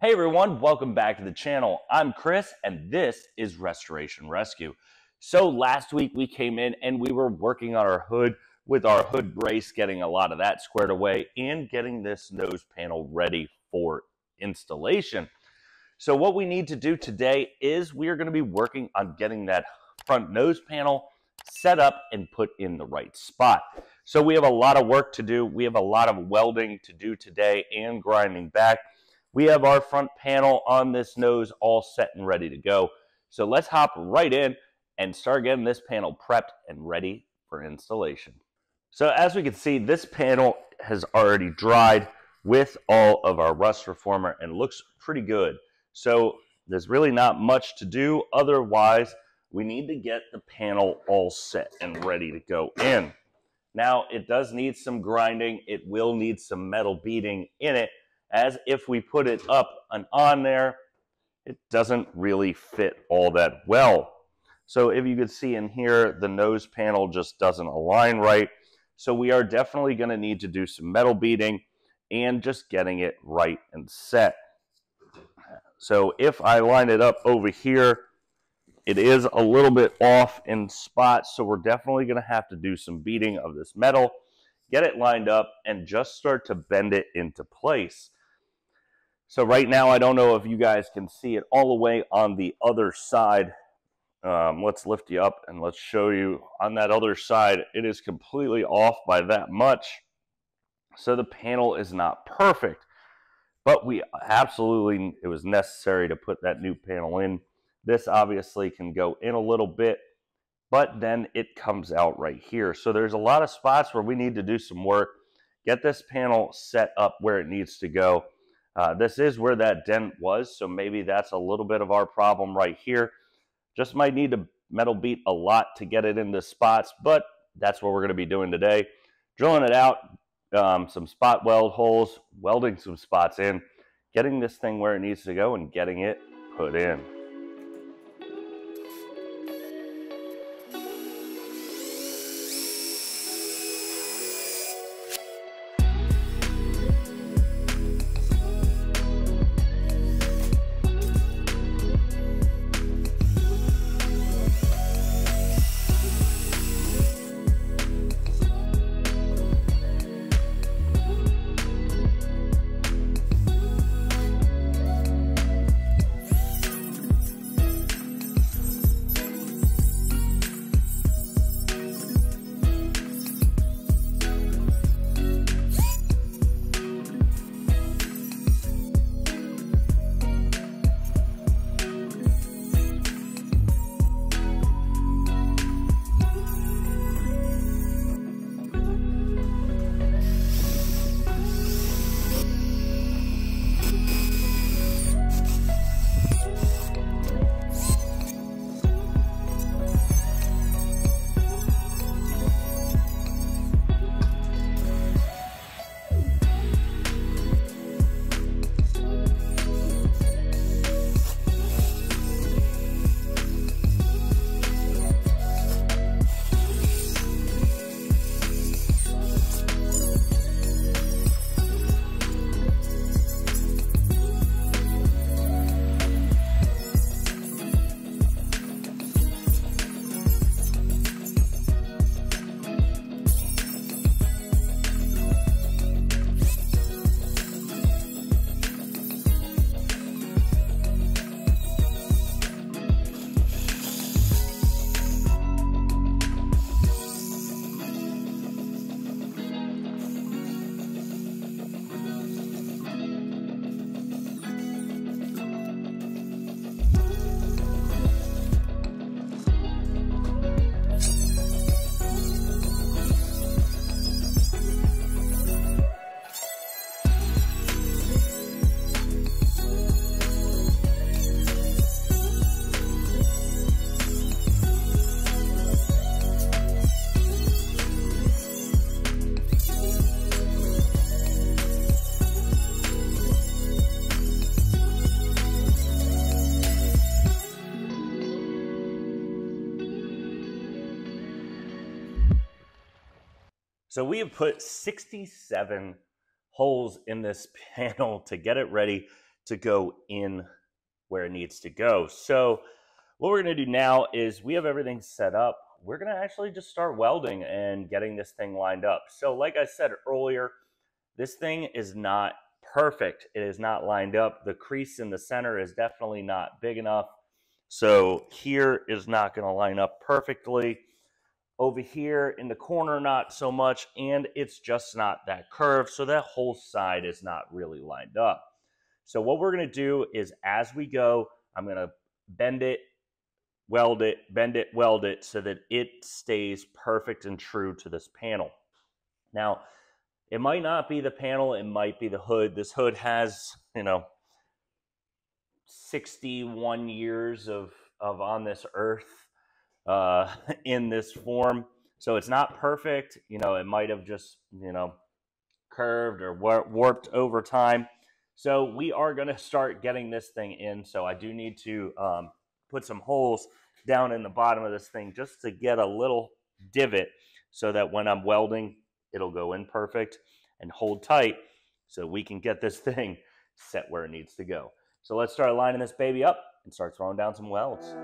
Hey everyone, welcome back to the channel. I'm Chris and this is Restoration Rescue. So last week we came in and we were working on our hood with our hood brace, getting a lot of that squared away and getting this nose panel ready for installation. So what we need to do today is we are going to be working on getting that front nose panel set up and put in the right spot. So we have a lot of work to do. We have a lot of welding to do today and grinding back. We have our front panel on this nose all set and ready to go. So let's hop right in and start getting this panel prepped and ready for installation. So as we can see, this panel has already dried with all of our rust reformer and looks pretty good. So there's really not much to do. Otherwise, we need to get the panel all set and ready to go in. Now, it does need some grinding. It will need some metal beading in it, as if we put it up and on there, it doesn't really fit all that well. So if you could see in here, the nose panel just doesn't align right. So we are definitely going to need to do some metal beading and just getting it right and set. So if I line it up over here, it is a little bit off in spots, so we're definitely going to have to do some beading of this metal, get it lined up, and just start to bend it into place. So right now, I don't know if you guys can see it all the way on the other side. Um, let's lift you up and let's show you on that other side. It is completely off by that much. So the panel is not perfect, but we absolutely, it was necessary to put that new panel in. This obviously can go in a little bit, but then it comes out right here. So there's a lot of spots where we need to do some work, get this panel set up where it needs to go uh, this is where that dent was, so maybe that's a little bit of our problem right here. Just might need to metal beat a lot to get it into spots, but that's what we're going to be doing today. Drilling it out, um, some spot weld holes, welding some spots in, getting this thing where it needs to go, and getting it put in. So we have put 67 holes in this panel to get it ready to go in where it needs to go. So what we're going to do now is we have everything set up. We're going to actually just start welding and getting this thing lined up. So like I said earlier, this thing is not perfect. It is not lined up. The crease in the center is definitely not big enough. So here is not going to line up perfectly. Over here in the corner, not so much. And it's just not that curved. So that whole side is not really lined up. So what we're going to do is as we go, I'm going to bend it, weld it, bend it, weld it so that it stays perfect and true to this panel. Now, it might not be the panel, it might be the hood. This hood has, you know, 61 years of, of on this earth uh, in this form. So it's not perfect. You know, it might have just, you know, curved or warped over time. So we are going to start getting this thing in. So I do need to um, put some holes down in the bottom of this thing just to get a little divot so that when I'm welding, it'll go in perfect and hold tight so we can get this thing set where it needs to go. So let's start lining this baby up and start throwing down some welds.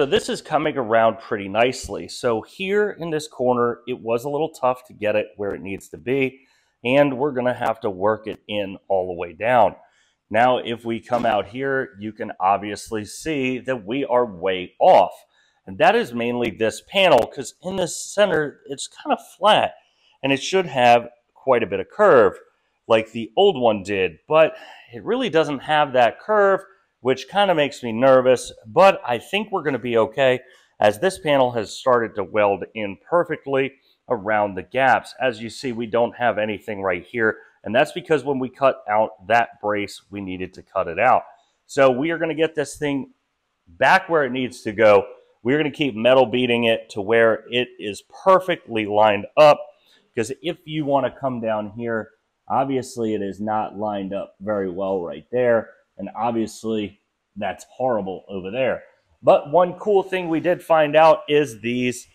So this is coming around pretty nicely. So here in this corner, it was a little tough to get it where it needs to be, and we're gonna have to work it in all the way down. Now, if we come out here, you can obviously see that we are way off. And that is mainly this panel, because in the center, it's kind of flat, and it should have quite a bit of curve, like the old one did, but it really doesn't have that curve, which kind of makes me nervous, but I think we're going to be okay as this panel has started to weld in perfectly around the gaps. As you see, we don't have anything right here, and that's because when we cut out that brace, we needed to cut it out. So we are going to get this thing back where it needs to go. We're going to keep metal beating it to where it is perfectly lined up, because if you want to come down here, obviously it is not lined up very well right there. And obviously, that's horrible over there. But one cool thing we did find out is these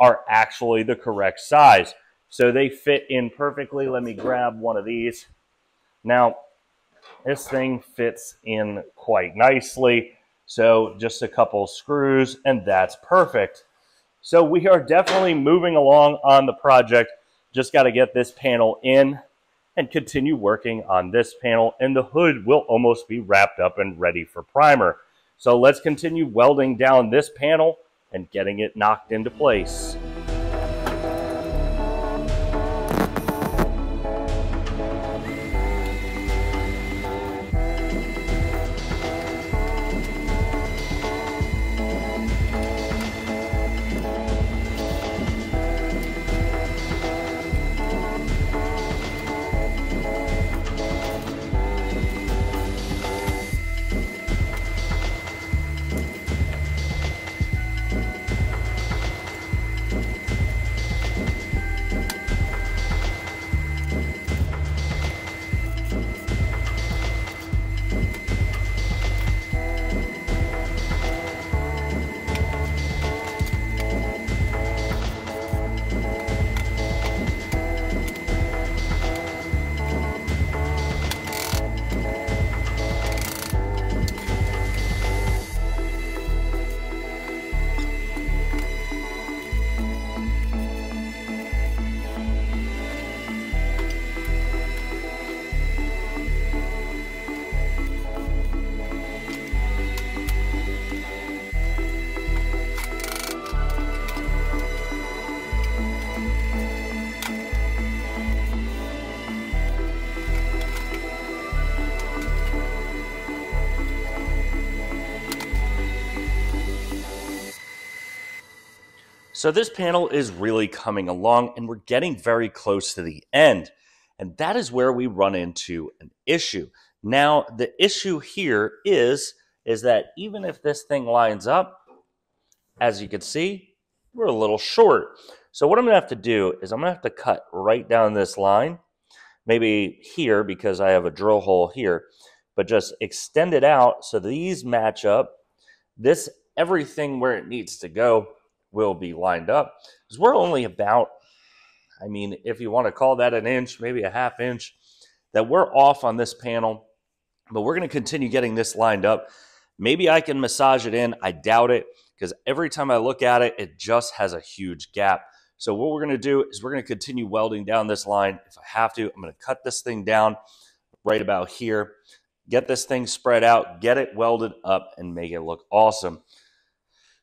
are actually the correct size. So they fit in perfectly. Let me grab one of these. Now, this thing fits in quite nicely. So just a couple screws and that's perfect. So we are definitely moving along on the project. Just got to get this panel in and continue working on this panel and the hood will almost be wrapped up and ready for primer. So let's continue welding down this panel and getting it knocked into place. So this panel is really coming along and we're getting very close to the end. And that is where we run into an issue. Now, the issue here is, is that even if this thing lines up, as you can see, we're a little short. So what I'm gonna have to do is I'm gonna have to cut right down this line, maybe here because I have a drill hole here, but just extend it out so these match up. This, everything where it needs to go will be lined up. Because we're only about, I mean, if you want to call that an inch, maybe a half inch, that we're off on this panel, but we're going to continue getting this lined up. Maybe I can massage it in. I doubt it because every time I look at it, it just has a huge gap. So what we're going to do is we're going to continue welding down this line. If I have to, I'm going to cut this thing down right about here, get this thing spread out, get it welded up, and make it look awesome.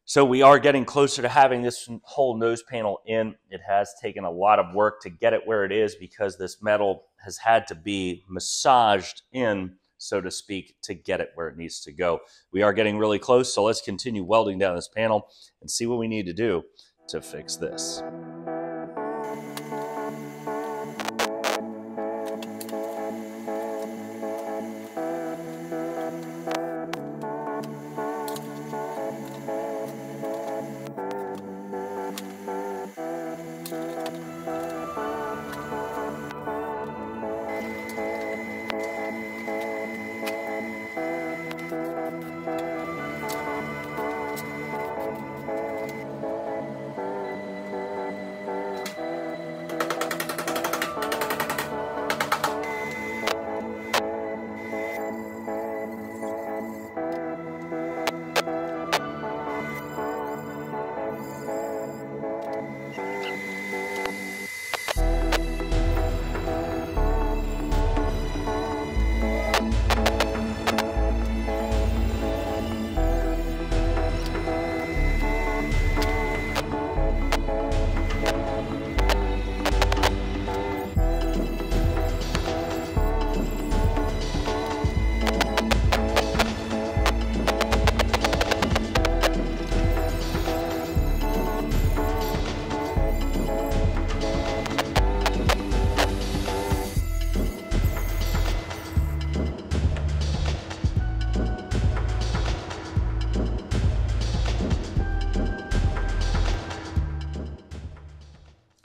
So we are getting closer to having this whole nose panel in. It has taken a lot of work to get it where it is because this metal has had to be massaged in, so to speak, to get it where it needs to go. We are getting really close, so let's continue welding down this panel and see what we need to do to fix this.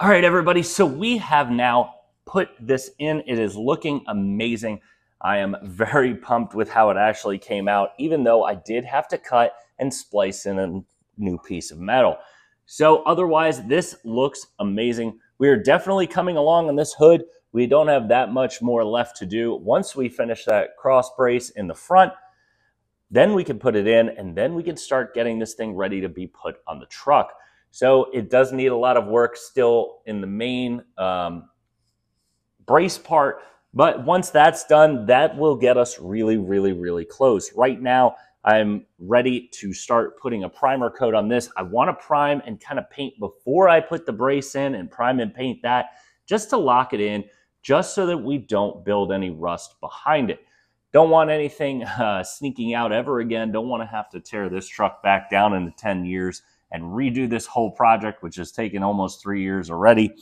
All right, everybody. So we have now put this in. It is looking amazing. I am very pumped with how it actually came out, even though I did have to cut and splice in a new piece of metal. So otherwise, this looks amazing. We are definitely coming along on this hood. We don't have that much more left to do. Once we finish that cross brace in the front, then we can put it in and then we can start getting this thing ready to be put on the truck. So it does need a lot of work still in the main um, brace part. But once that's done, that will get us really, really, really close. Right now, I'm ready to start putting a primer coat on this. I want to prime and kind of paint before I put the brace in and prime and paint that just to lock it in, just so that we don't build any rust behind it. Don't want anything uh, sneaking out ever again. Don't want to have to tear this truck back down into 10 years and redo this whole project, which has taken almost three years already.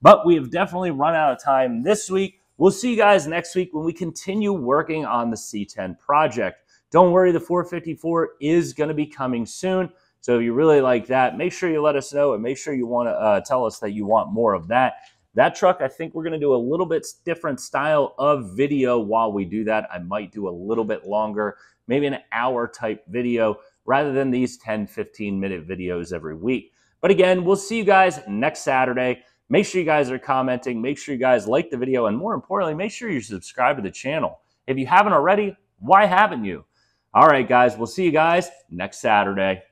But we have definitely run out of time this week. We'll see you guys next week when we continue working on the C10 project. Don't worry, the 454 is going to be coming soon. So if you really like that, make sure you let us know and make sure you want to uh, tell us that you want more of that. That truck, I think we're going to do a little bit different style of video while we do that. I might do a little bit longer, maybe an hour type video rather than these 10, 15 minute videos every week. But again, we'll see you guys next Saturday. Make sure you guys are commenting. Make sure you guys like the video. And more importantly, make sure you subscribe to the channel. If you haven't already, why haven't you? All right, guys, we'll see you guys next Saturday.